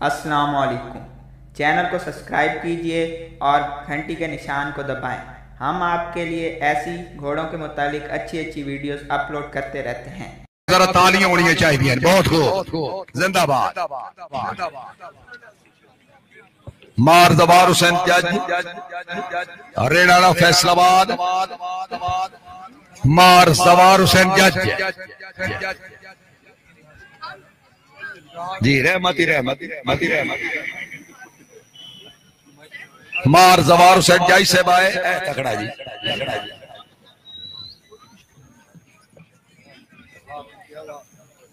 السلام علیکم۔ چینل کو سبسکرائب کیجیے اور گھنٹی کے نشان کو دبائیں۔ ہم آپ کے لیے ایسی گھوڑوں کے متعلق اچھی اچھی ویڈیوز اپلوڈ کرتے رہتے ہیں۔ ذرا تالیاں ہونی چاہیے بہت خوب زندہ باد۔ مار زبار حسین جج۔ ریڑاڑا فیصل آباد مار زبار حسین جج۔ جی رحمتی رحمتی رحمتی رحمتی مار زوار حسین جائی سے بائے اے، تکڑا جی۔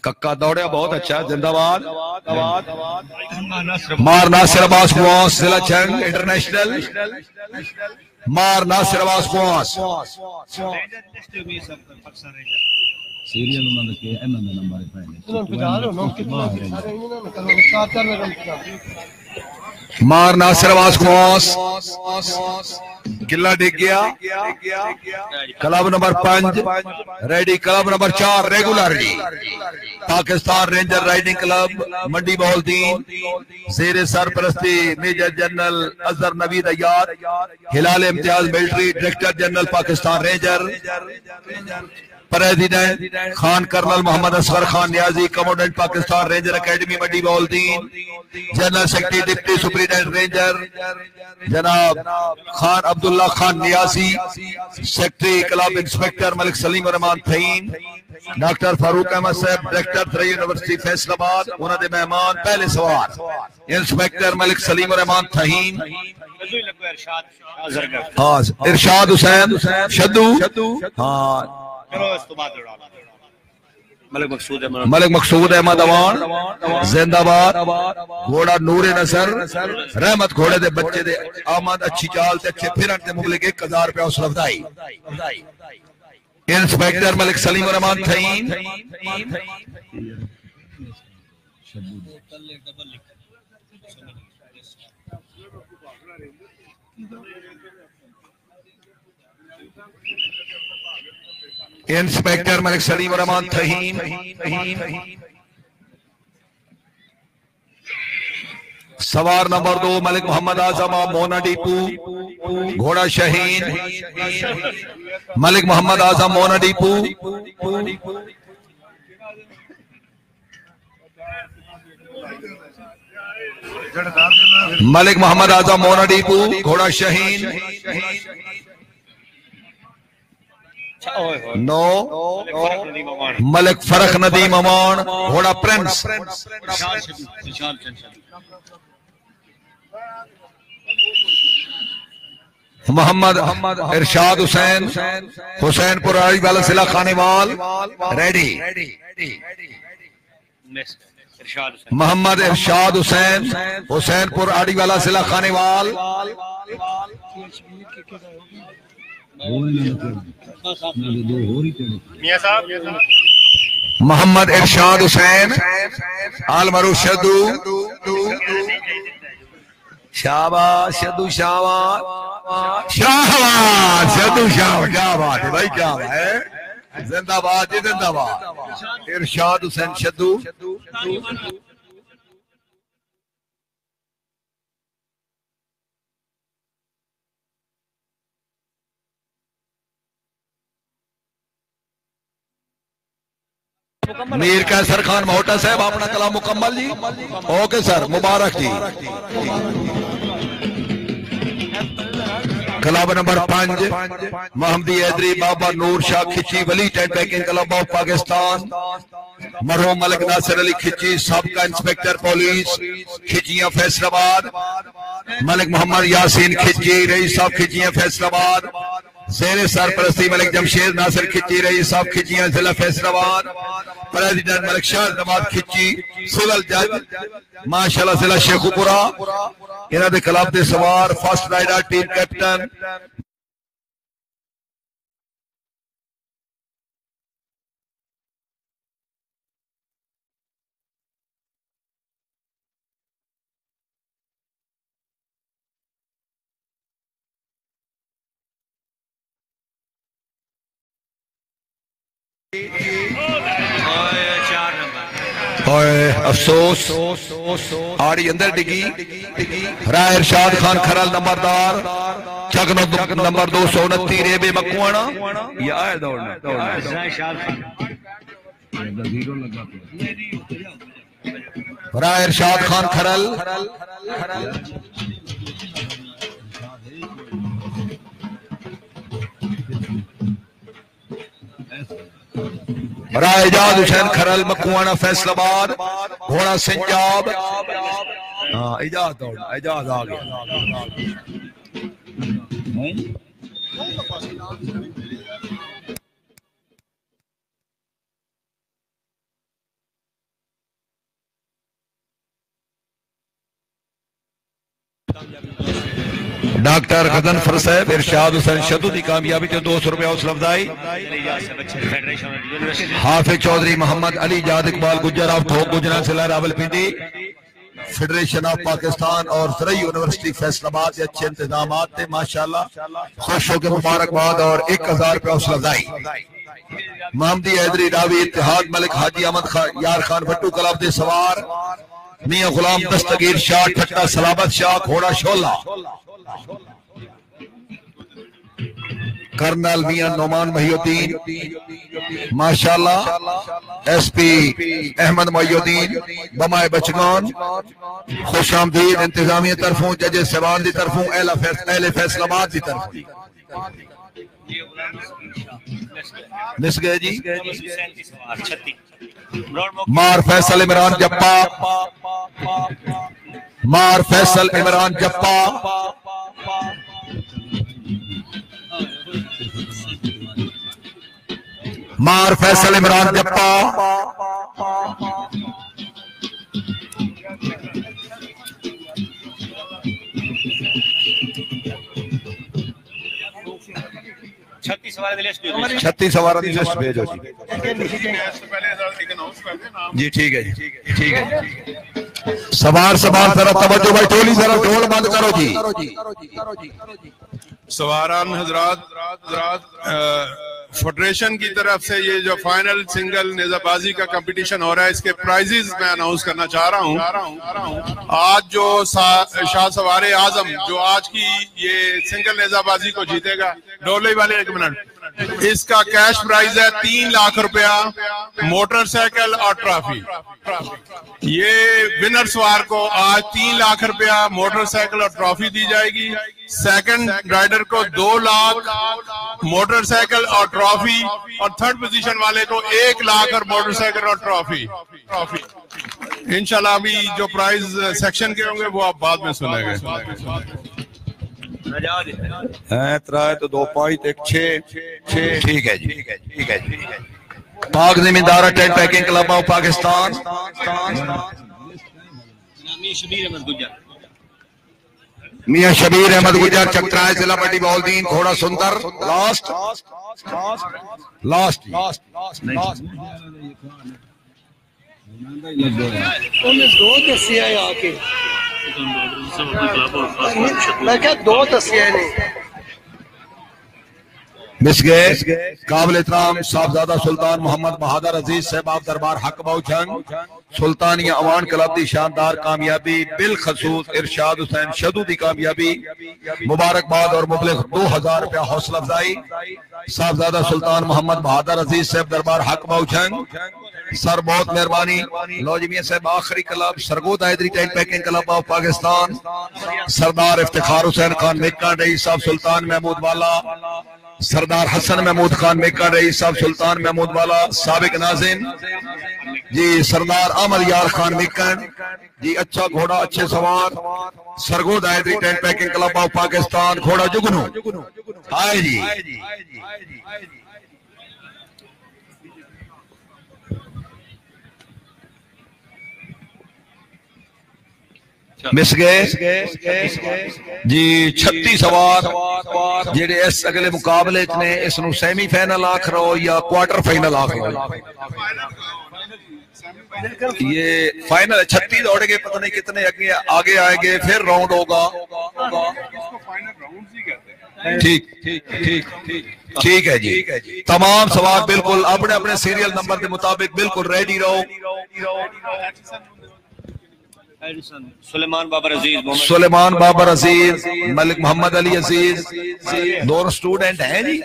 ککا دوڑیا، بہت اچھا زندہ باد۔ مار ناصر عباس پوانس ضلع چھنگ انٹرنیشنل۔ مار ناصر عباس پوانس سیریل انہوں نے کیا انہوں نے نمبر پہنے مار ناصر عباس پوانس گلہ ڈگ گیا کلب نمبر پنج ریڈی کلب نمبر چار regularly Pakistan ranger riding club Mandi Bahauddin زیر سرپرستی major general Azhar Naveed Ayyad Hilal Imtiaz military director general Pakistan ranger president Khan colonel Muhammad Asghar Khan Niazi commandant Pakistan ranger academy Mandi Bahauddin general secretary deputy superintendent ranger جناب Khan Abdullah Khan Niazi secretary club inspector Malik Saleem ur Rehman تھین doctor فاروق احمد صاحب director three university Faisal آباد انہوں نے مہمان پہلے سوار inspector Malik Saleem الرحمان تھین ہاں ارشاد حسین شدو ہاں ملک مقصود ہے ملک مقصود احمد اوان زندہ باد گھوڑا نور نصر رحمت گھوڑے دے بچے دے آمد اچھی چال تے اچھے پھرن تے مغلق ایک ہزار پہ حوصلہ افزائی۔ انسپیکٹر ملک سلیم الرحمان تھین انسپیکٹر ملک سلیم الرحمان تھین سوار نمبر دو ملک محمد آزم مونا ڈیپو گھوڑا شہین ملک محمد آزم مونا ڈیپو ملک محمد آزم مونا ڈیپو گھوڑا شہین نو ملک فرق ندیم امان گھوڑا پرنس۔ محمد ارشاد حسین حسین پور آئی والا سلا خانے وال ریڈی محمد ارشاد حسین حسین پور آڑی والا سلا خانے وال محمد ارشاد حسین آلمرو شدو شاباش شدو شاباش شاباش شدو شاباش کیا بات ہے بھائی، کیا بات ہے؟ زندہ باد جی، زندہ باد۔ ارشاد حسین شدو۔ میر کیسر خان موٹا صاحب، اپنا کلام مکمل جی۔ اوکے سر، مبارک جی۔ کلاب نمبر پانچ، محمدی ایدری Baba Noor Shah Khichi Wali tent pegging club of Pakistan. مرحوم ملک ناصر علی کھچی، سابقہ انسپیکٹر پولیس، کھچیاں فیصل آباد۔ ملک محمد یاسین کھچی، رئیس صاحب کھچیاں فیصل آباد۔ زیر سرپرستی ملک جمشید ناصر کھچی رئیس صاحب کھچیاں ضلع فیصل آباد پریزیڈنٹ ملک شاہ نماز کھچی سول جج، ماشاءاللہ ضلع شیخو پورا انہاں دے کلاب دے سوار، فرسٹ رائڈر، ٹیم کیپٹن افسوس آڑی اندر ڈگی، رائے ارشاد خان کھرل نمبردار چگن نمبر دو سو انتی ریبے مکوانا یہ آئے دوڑنا رائے ارشاد خان کھرل رائے اجاد حسین کھرل مکوانا فیصل آباد گھوڑا سنجاب ہاں اجاد دوڑنا اجاد آ گیا۔ ڈاکٹر غزنفر صاحب، ارشاد حسین شدو دی کامیابی تے دو سو روپے حوصلہ افزائی حافظ چودھری محمد علی جاد اقبال گجر آف ٹھوک گجران سے Rawalpindi. Federation of Pakistan اور زرعی یونیورسٹی فیصل آباد اچھے انتظامات تھے ماشاءاللہ، خوش ہو کے مبارکباد اور ایک ہزار روپے حوصلہ افزائی محمدی حیدری راوی اتحاد ملک، حاجی احمد خان یار خان بھٹو کلاب دے سوار۔ میاں غلام دستگیر شاہ ٹھٹا سلامت شاہ، گھوڑا شولہ۔ کرنل میاں نعمان محی الدین ماشاءاللہ، ایس پی احمد محی الدین بمائے بچگان، خوش آمدید انتظامی طرفوں، جج سیوان دی طرفوں، اہل فیصل اہل فیصل آباد دی طرفوں۔ مس گئے جی؟ مار فیصل عمران جپا۔ مار فیصل عمران جپا۔ مار فیصل عمران جپا چھتیس چھتیس دی لسٹ بھیجو۔ جی۔ جی ٹھیک ہے جی۔ ٹھیک ہے جی۔ سوار سوار ذرا توجہ بھائی ٹولی ذرا ڈھول بند کرو جی۔ سواران حضرات حضرات فیڈریشن کی طرف سے یہ جو فائنل سنگل نیزہ بازی کا کمپٹیشن ہو رہا ہے، اس کے پرائزز میں اناؤنس کرنا چاہ رہا ہوں۔ آج جو شاہ سوار اعظم جو آج کی یہ سنگل نیزہ بازی کو جیتے گا، ڈولے والے ایک منٹ۔ اس کا کیش پرائز ہے تین لاکھ روپیہ موٹر سائیکل اور ٹرافی یہ ونر سوار کو آج تین لاکھ روپیہ موٹر سائیکل اور ٹرافی دی جائے گی۔ سیکنڈ رائڈر کو دو لاکھ موٹر سائیکل اور ٹرافی اور تھرڈ پوزیشن والے کو ایک لاکھ اور موٹر سائیکل اور ٹرافی انشاءاللہ ابھی جو پرائز سیکشن کے ہوں گے وہ آپ بعد میں سنیں گے۔ ترائے تو دو پوائنٹ ایک چھ چھ ٹھیک ہے جی۔ ٹھیک ہے جی Pak Zamindar tent pegging club of Pakistan. Shabbir Ahmad Gujjar. Mian Shabbir Ahmad گجر چکرائے ضلع بٹی بولدین گھوڑا سندر۔ لاسٹ لاسٹ دو دسیا آ کے۔ میں کیا دو دسیا نے مس گئے، قابل احترام صاحبزادہ سلطان محمد بہادر عزیز صاحب، آپ دربار حق باؤ جنگ سلطانی عوان کلب دی شاندار کامیابی، بالخصوص ارشاد حسین شدو دی کامیابی۔ مبارکباد اور مبلغ دو ہزار روپیہ حوصلہ افزائی۔ صاحبزادہ سلطان محمد بہادر عزیز صاحب، دربار حق باؤ جنگ سر بہت مہربانی۔ لو جی میاں صاحب، آخری club Sargodha Haidri tent pegging club of Pakistan. Sardar Iftikhar Hussain Khan میکان رئیس صاحب، سلطان محمود والا۔ سردار حسن محمود خان میکر رئیس صاحب سلطان محمود والا سابق ناظم جی سردار احمد یار خان میکر جی اچھا گھوڑا، اچھے سوار۔ Sargodha Haidri tent pegging club of Pakistan, گھوڑا جگنو۔ آئے جی۔ مس گئے۔ جی چھتی سوار۔ جڑے اس اگلے مقابلے چ نے، اس نو سیمی فائنل آکھ رہو یا کوارٹر فائنل آکھ رہو یہ فائنل چھتی دوڑے گے پتہ نہیں کتنے آگے آگے آئیں گے پھر راؤنڈ ہوگا۔ ٹھیک ٹھیک ٹھیک ہے جی۔ تمام سوار بالکل اپنے اپنے سیریل نمبر کے مطابق بالکل ریڈی رہو۔ ایڈیسن سلیمان بابر عزیز سلیمان بابر عزیز، ملک محمد علی عزیز دونوں سٹوڈنٹ ہیں جی؟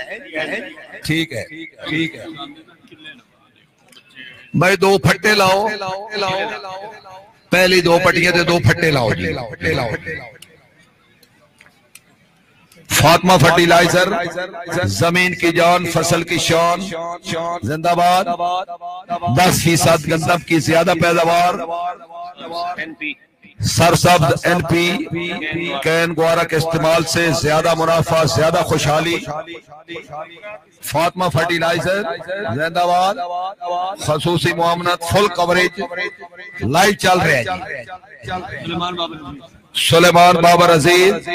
ٹھیک ہے ٹھیک ہے۔ بھائی دو پھٹے لاؤ۔ پہلی دو پٹیاں تھے دو پھٹے لاؤ جی۔ فاطمہ فرٹیلائزر زمین کی جان فصل کی شان زندہ باد دس فیصد گندم کی زیادہ پیداوار سرسبز این پی کین گوارا کے استعمال سے زیادہ منافع زیادہ خوشحالی فاطمہ فرٹیلائزر زندہ باد خصوصی معاملات فل کوریج لائیو چل رہے ہیں جی۔ سلیمان بابر عزیز۔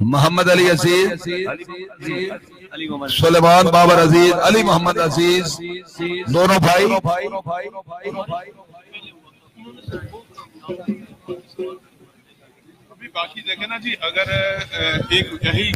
محمد علی عزیز، سلیمان بابر عزیز علی محمد عزیز، دونوں بھائی باقی دیکھیں نا جی اگر ایک یہی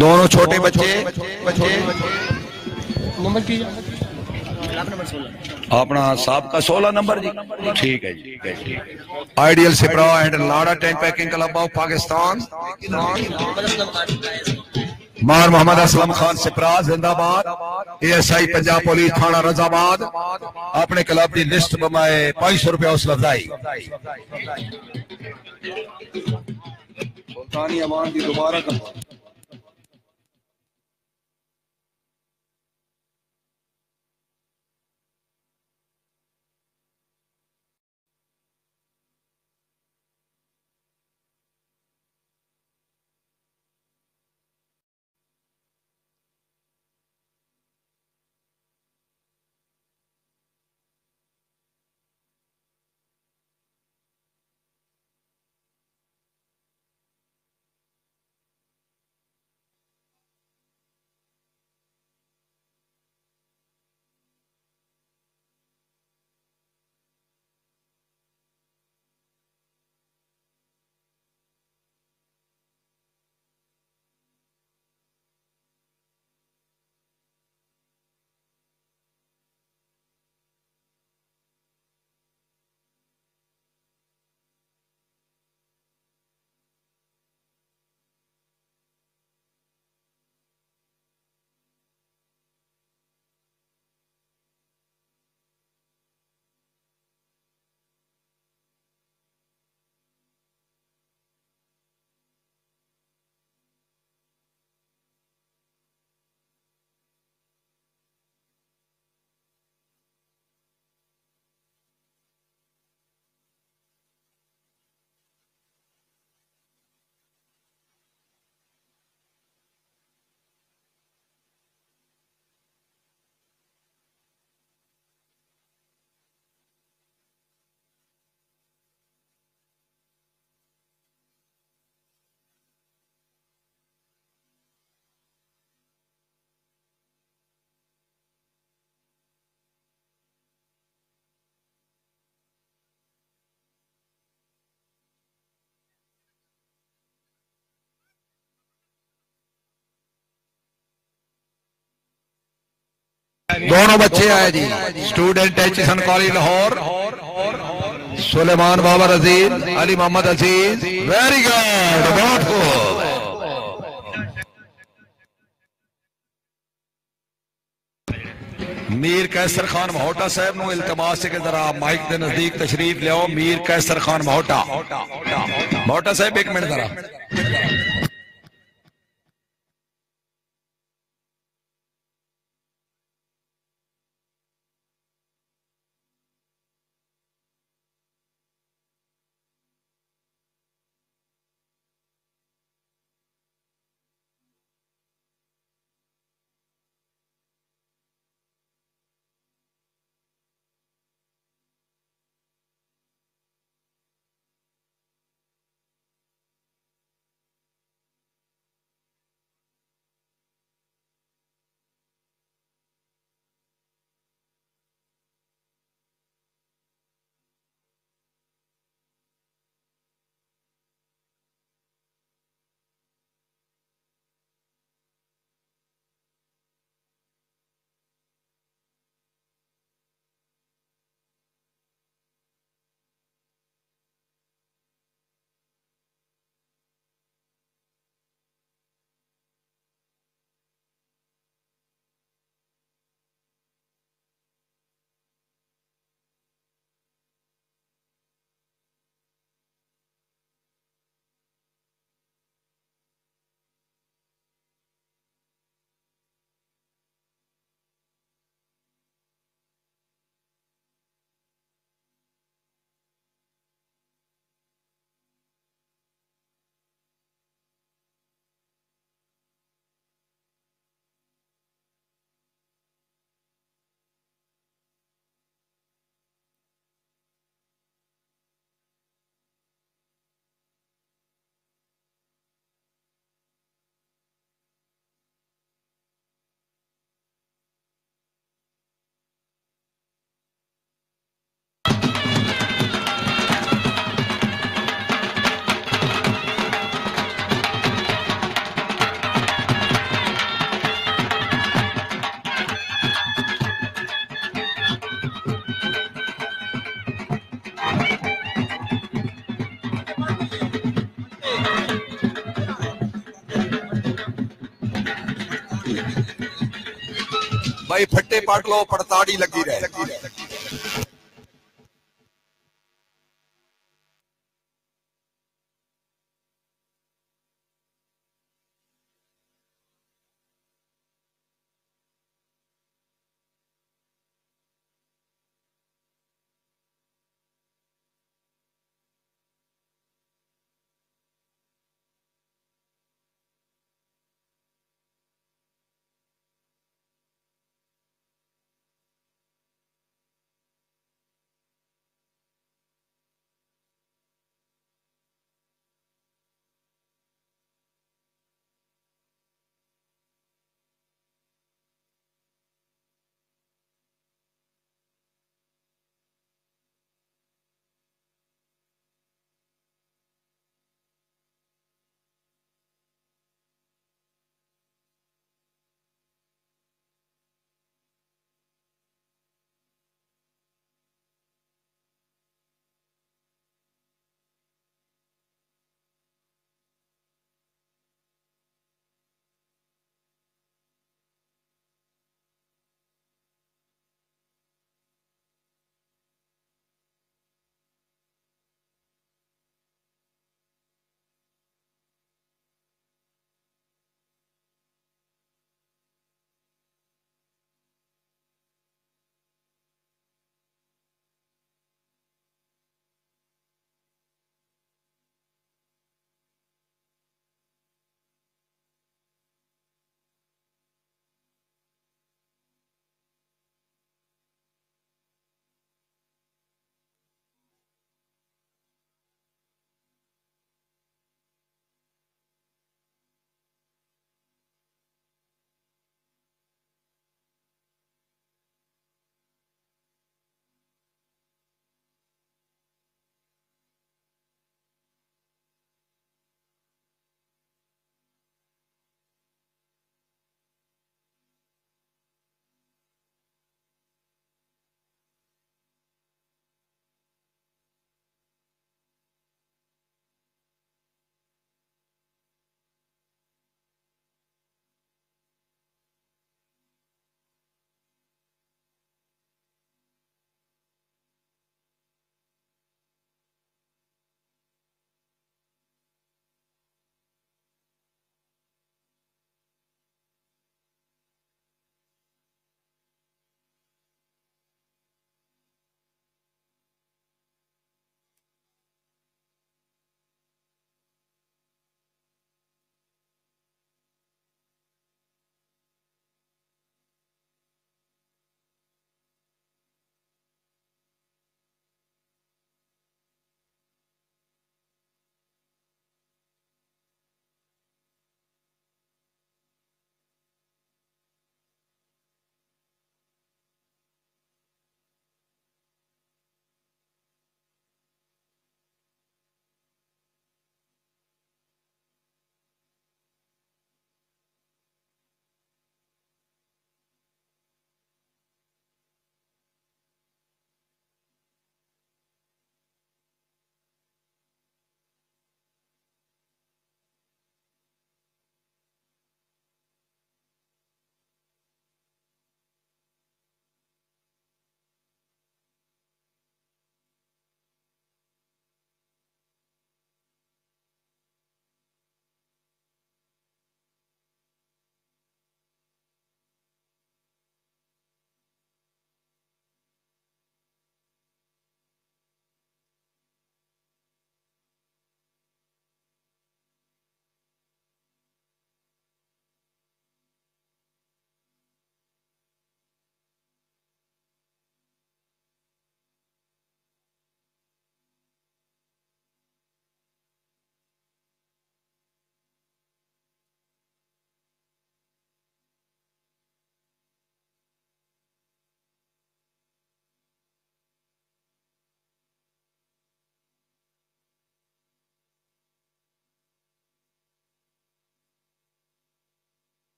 دونوں چھوٹے بچے نمبر کی اپنا صاحب کا سولہ۔ نمبر جی۔ ٹھیک ہے جی ideal Sipra and Lada tent pegging club of Pakistan. مار محمد اسلم خان سپرا زندہ باد۔ A S I Punjab police تھانہ رضا آباد اپنے کلب کی لسٹ بمائے پانچ سو روپے حوصلہ افزائی سلطانی امان دی دوبارہ دونوں بچے آئے جی۔ اسٹوڈنٹ ہے Aitchison college Lahore Sulaiman Babar Aziz Ali Muhammad Aziz. Very good بہت خوب۔ میر کیسر خان مہوٹا صاحب نو التماس ہے کہ ذرا مائک دے نزدیک تشریف لے آؤ میر کیسر خان مہوٹا۔ مہوٹا صاحب، ایک منٹ ذرا۔ پڑھ لو پڑتاڑی لگی رہے۔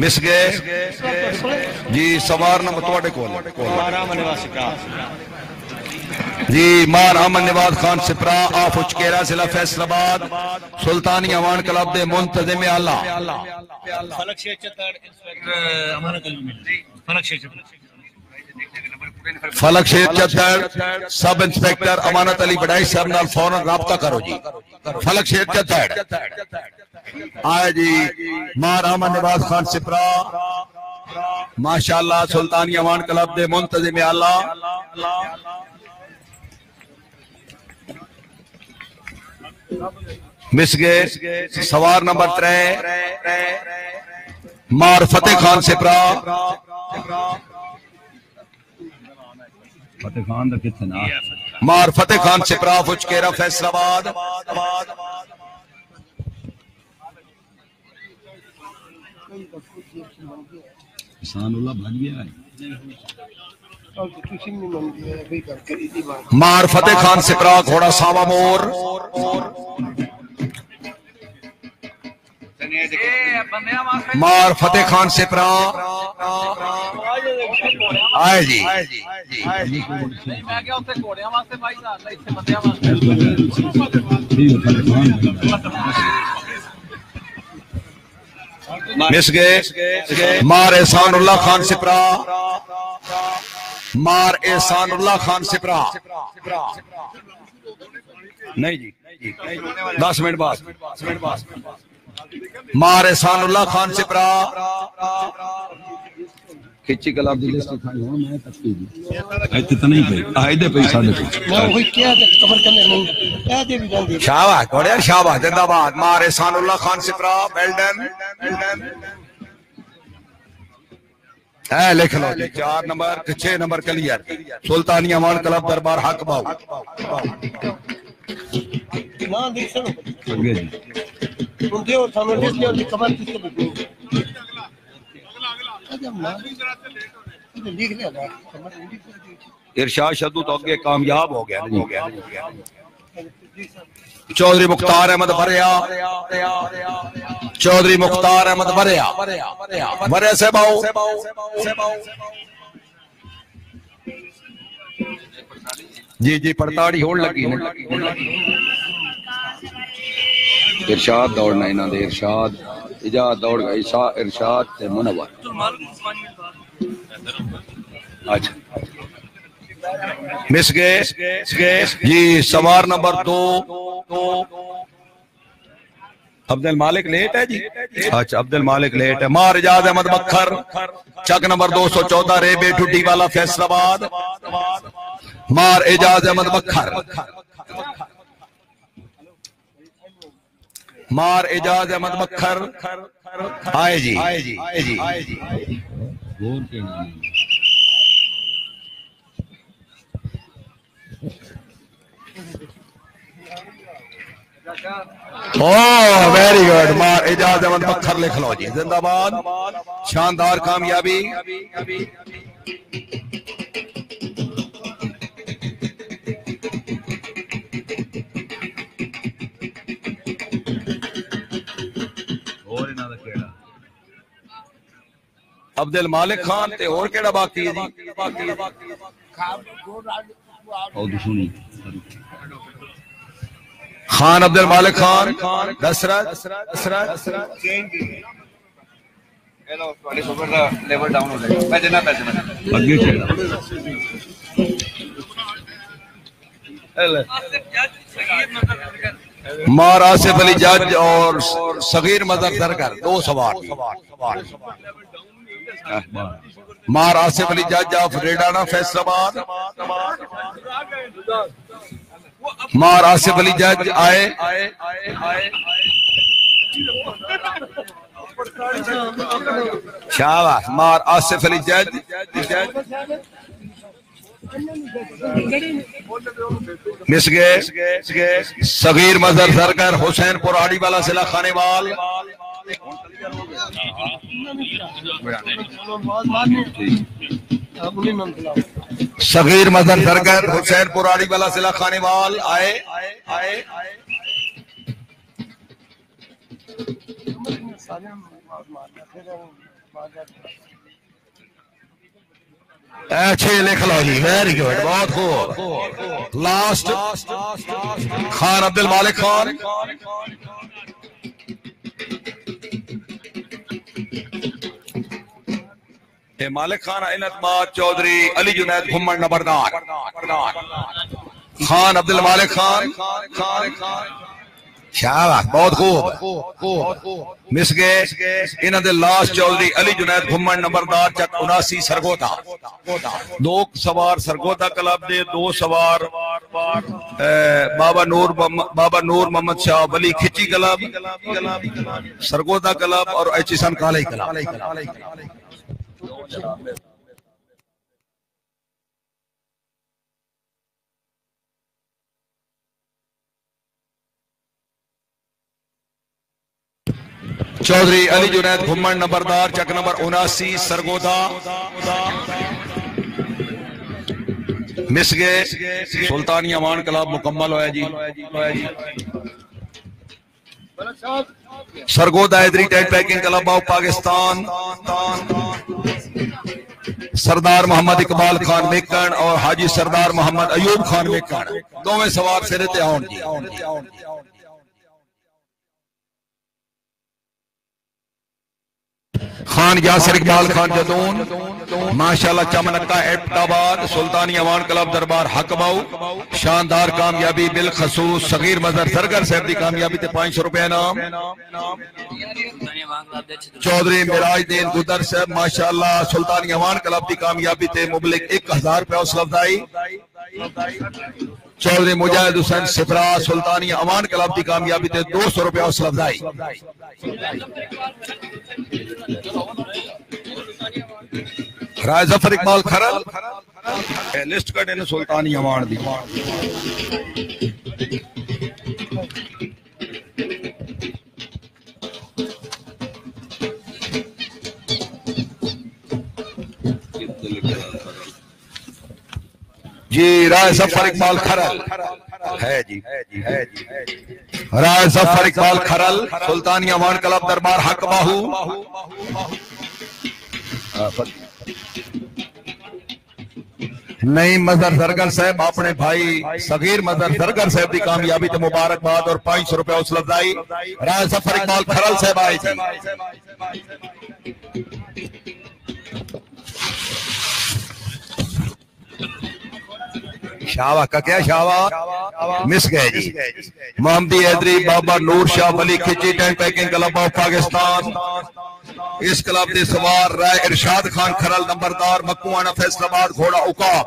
مس گئے۔ جی سوار نمبر تواڈے کول جی مار امن نواز خان سپرا آف اچکیرا ضلع فیصل آباد سلطانی اوان کلب دے منتظم اعلی۔ فلک شیخ چتر انسپیکٹر امانت علی۔ فلک شیخ چتر فلک شیر چتر سب انسپیکٹر امانت علی بڑائی صاحب نال فوراً رابطہ کرو جی۔ فلک شیر چتر آئے جی مار امن نواز خان سپرا۔ ماشاءاللہ سلطانی اوان کلب دے منتظم اعلی۔ مس گئے، سوار نمبر ترے۔ مار فتح خان سپرا۔ فتح خان دا نا؟ مار فتح خان سپرا فچکیرا فیصل آباد۔ کسان اللہ بھاج گیا ہے۔ مار فتح خان سپرا گھوڑا ساوا مور۔ مار فتح خان سپرا آئے جی۔ مس گئے۔ مار احسان اللہ خان سپرا مار احسان اللہ خان سپرا نہیں جی۔ دس منٹ بعد۔ مار Ehsan Ullah Khan Sipra Khichi club the list کھائی ہوں میں تک کی جی ایتے تو نہیں پئی آئے دے پئی ساڑھے پئی میں وہی کیا تھا خبر کرنے نہیں کیا دے بھی جان دے شاباش کوڑے شاباش زندہ باد۔ مار احسان اللہ خان سپرا بیلڈن اے لکھ لو جی چار نمبر چھ نمبر کلیئر۔ سلطانی امان کلب دربار حق باؤ نہ دیکھ سنو اگے جی سانو لسٹ لے اور دی خبر کس کو بھی جب نہ لکھ لیا۔ گا خبر نہیں لکھ ارشاد شدو تو اگے کامیاب ہو گیا ہو گیا۔ چودھری مختار احمد بریا۔ چودھری مختار احمد بریا۔ بریا سے باؤ۔ جی جی پڑتاڑی ہون لگی۔ ارشاد دوڑنا انہاں دے ارشاد اجازت دوڑ گئی شاہ ارشاد تے منور۔ اچھا۔ مس گئے۔ جی سوار نمبر دو۔ عبد المالک لیٹ ہے جی؟ اچھا عبد المالک لیٹ ہے۔ مار اجاز احمد بکھر چک نمبر دو سو چودہ رے بے ٹوٹی والا فیصل آباد۔ مار اجاز احمد بکھر مار اجاز احمد بکھر آئے جی۔ غور کے نام۔ او ویری گڈ مار اجاز احمد بکھر لکھ لو جی۔ زندہ باد شاندار کامیابی۔ عبد المالک خان تے اور کیڑا باقی ہے جی؟ او دشمنی خان عبد المالک خان دسرت دسرت۔ مار آصف علی جج اور صغیر مظہر درگر دو سوار۔ مار آصف علی جج آف ریڈانا فیصل آباد۔ مار آصف علی جج آئے۔ شاباش مار آصف علی جج۔ مس گئے۔ صغیر مظہر درگر حسین پور آڑی والا ضلع خانے وال اپنی نام دلاؤ صغیر مظہر درگر حسین پور آڑی والا ضلع خانے وال آئے۔ آئے اچھے لکھ لو جی ویری گڈ، بہت خوب۔ لاسٹ، خان عبد المالک خان۔ اے مالک خان اینت ماد چودری علی جنید گھمن نبردار۔ خان عبد المالک خان۔ شاباش بہت خوب. مس گئے انہاں دے لاسٹ چودھری علی جنید گھمن نمبردار چک 79 سرگوتا. دو سوار سرگوتا کلب دے دو سوار بابا نور محمد- بابا نور محمد شاہ ولی کھچی کلب سرگوتا کلب اور Aitchison college club. Chaudhry Ali Junaid Ghumman نمبردار Chak number اناسی، سرگودا۔ مس گئے، سلطانی امان کلاب مکمل ہوا جی۔ Sargodha Haidri tent pegging club of Pakistan. Sardar Muhammad Iqbal Khan Maken اور حاجی سردار محمد ایوب خان میکن۔ دوویں سوار سے رہتے آن جی۔ خان یاسر اقبال خان جدون، ماشاءاللہ چمنکا ایپٹ آباد سلطانی اوان کلب دربار حق باؤ، شاندار کامیابی، بالخصوص صغیر مظہر سرگر صاحب دی کامیابی تے پانچ سو روپے نام۔ چودھری مراج دین گدر صاحب، ماشاءاللہ سلطانی اوان کلب دی کامیابی تے مبلک ایک ہزار روپے حوصلہ افزائی چودھری مجاہد حسین سپرا سلطانی امان کلاب دی کامیابی تے دو سو روپے حوصلہ افزائی۔ رائے ظفر اقبال کھرل لسٹ کٹے نے سلطانی امان دی۔ جی رائے ظفر اقبال کھرل۔ ہے جی, جی،, جی۔ رائے ظفر اقبال کھرل سلطانی اوان کلب دربار حق باہو۔ نہیں مظہر زرگر صاحب، اپنے بھائی صغیر مظہر زرگر صاحب دی کامیابی تے مبارکباد اور پانچ سو روپے حوصلہ افزائی۔ رائے ظفر اقبال کھرل صاحب آئے جی۔ شاوا، کا کیا شاوا؟ مس گئے جی۔ محمدی حیدری، بابا Noor Shah Wali, Khichi tent pegging club of Pakistan. Us club دے سوار رائے ارشاد خان کھرل، نمبردار مکوانا فیصل آباد، گھوڑا اکاب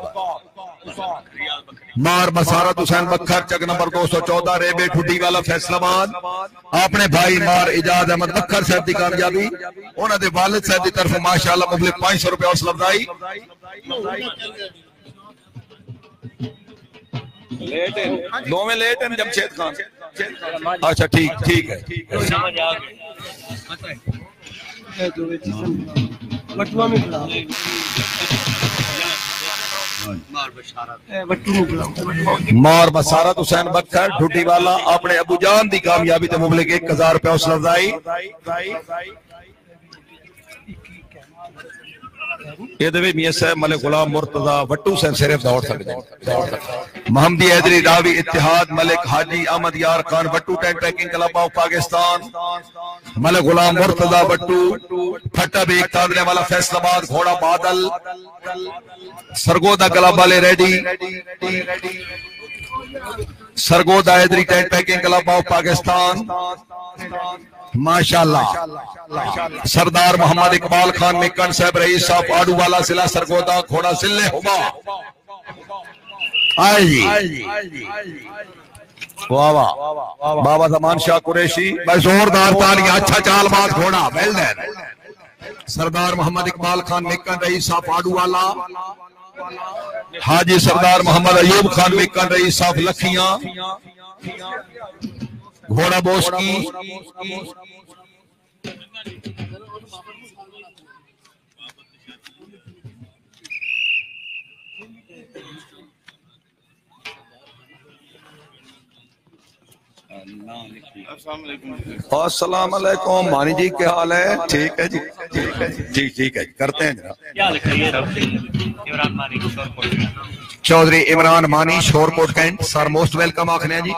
مار مسارت حسین بکھر، چک نمبر دو سو چودہ، ریبے ٹھڈی والا فیصل آباد۔ اپنے بھائی مار اجاد احمد بکھر صاحب دی کامیابی۔ انہوں دے والد صاحب دی طرف ماشاءاللہ مبلغ پانچ سو روپے حوصلہ افزائی۔ دو میں لیٹ ہیں جمشید خان۔ اچھا ٹھیک ٹھیک ہے۔ بٹوا میں کھڑا مار مسارت حسین بکر ڈھوٹی والا اپنے ابو جان دی کامیابی تے مبلغ ایک ہزار روپے حوصلہ افزائی۔ یہ دے میاں صاحب ملک غلام مرتضی وٹو صاحب صرف دوڑ سکتے ہیں محمدی حیدری راوی اتحاد Malik Haji Ahmad Yar Khan Wattoo tent pegging club of Pakistan. Malik Ghulam Murtaza Wattoo پھٹا بھی ایک تاندنے والا فیصل آباد، گھوڑا بادل۔ سرگودہ کلب والے ready Sargodha Haidri tent pegging club of Pakistan. ماشاءاللہ۔ سردار محمد اقبال خان مکن صاحب، رئیس صاحب آڈو والا ضلع سرگودا، کھوڑا سلے ہوگا آئے جی۔ واہ واہ۔ بابا زمان شاہ قریشی۔ بھائی زوردار تالی اچھا چال بات، گھوڑا۔ Well done. سردار محمد اقبال خان مکن رئیس صاحب آڈو والا حاجی سردار محمد ایوب خان بھی کر رہی صاحب لکھیاں۔ گھوڑا بوس کی۔ السلام علیکم مانی جی کیا حال ہے؟ ٹھیک ہے جی؟ ٹھیک ہے جی ٹھیک ہے جی۔ کرتے ہیں جناب۔ کیا لکھا ہے؟ یہ رب عمران مانی کو شور کوٹ۔ Chaudhry Imran Mani Shorkot cantt. Sir most welcome آخنے جی۔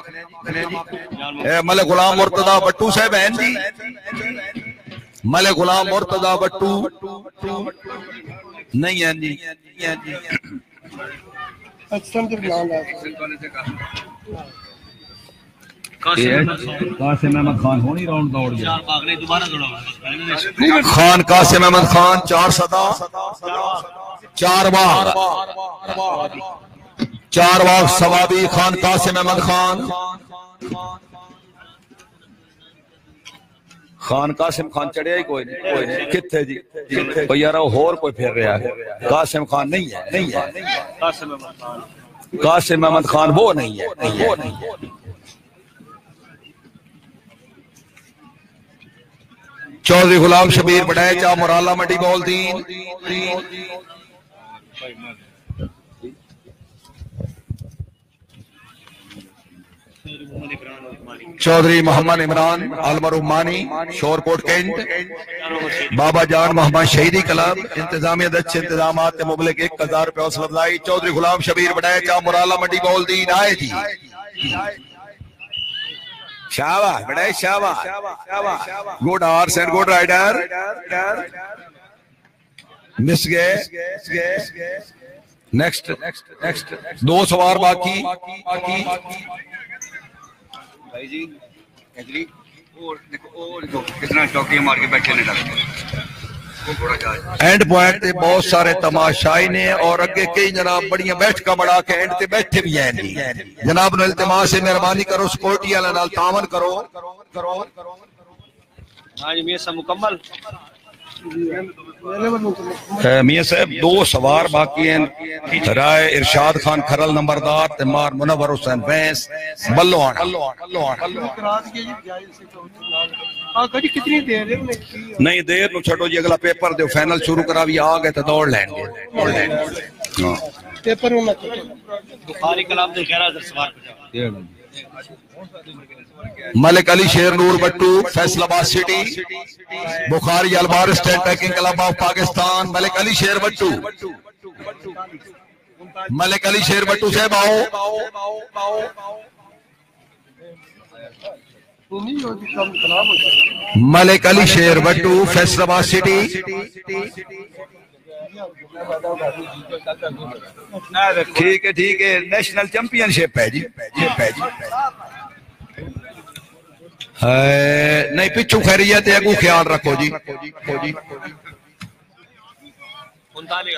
اے ملک غلام مرتضی بٹو صاحب ہیں جی۔ ملک غلام مرتضی بٹو۔ نہیں ہیں جی۔ اچھا قاسم احمد خان ہونی راؤنڈ دوڑ گیا چار باغ نے دوبارہ دوڑا ہوا خان قاسم احمد خان چار صدا۔ چار باغ۔ چار باغ سوابی خان قاسم احمد خان خان قاسم خان چڑھیا ہی کوئی نہیں کوئی نہیں۔ کتنے جی؟ کوئی یار اور کوئی پھر رہا ہے۔ قاسم خان نہیں ہے نہیں ہے۔ قاسم احمد خان قاسم احمد خان وہ نہیں ہے وہ نہیں ہے۔ چودھری غلام شبیر بڑھائے چاہ مرالا منڈی بول دین۔ چودھری محمد عمران المرحمانی شور کوٹ کینٹ۔ بابا جان محمد شہیدی کلب انتظامیہ دچ انتظامات مبلک ایک ہزار روپے حوصلہ افزائی۔ چودھری غلام شبیر بڑھائے چاہ مرالا منڈی بول دین۔ آئے جی۔ شاباش بڑے شاباش good horse and good rider miss گئے۔ نیکسٹ دو سوار باقی۔ بھائی جی کجری اور دیکھو اور دیکھو کتنا چوکیاں مار کے بیٹھے نے ڈاکٹر وہ بڑا جہاز اینڈ پوائنٹ تے بہت سارے تماشائی نے اور اگے کئی جناب بڑیاں بیٹھ کا بڑا کے اینڈ تے بیٹھے بھی ہیں جناب نو التماس سے مہربانی کرو سکورٹی والے نال تعاون کرو ہاں جی میاں صاحب مکمل میاں صاحب دو سوار باقی ہیں۔ رائے ارشاد خان کھرل نمبردار تے مار منور حسین وینس۔ بلوان تو کتنی دیر نہیں دیر نو چھٹو جی اگلا پیپر دیو فائنل شروع کرا بھی آ گئے تے دوڑ لین گے۔ دوڑ لین گے۔ ہاں۔ پیپر ہونا بخاری کلام دے خیر حضرت سوار کو جاؤ ملک علی شیر نور Wattoo, Faisalabad city, Bukhari البار estate pegging club of Pakistan, Malik Ali Sher Wattoo. Malik علی شیر بٹو صاحب آؤ۔ ملک علی شیر بٹو، فیصل آباد سٹی۔ ٹھیک ہے ٹھیک ہے۔ نیشنل چیمپئن شپ ہے جی۔ نہیں، پچھو خیریت ہے، اگو خیال رکھو جی۔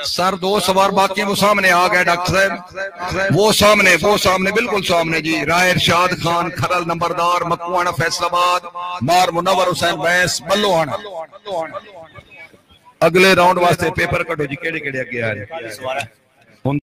سر، دو سوار باقی وہ سامنے آ گئے، ڈاکٹر صاحب۔ وہ سامنے وہ سامنے، بالکل سامنے جی۔ رائے ارشاد خان، کھرل نمبردار مکوانا فیصل آباد، مار منور حسین بیس بلوہانا اگلے راؤنڈ واسطے پیپر کٹو جی کیڑے کیڑے اگے آ رہے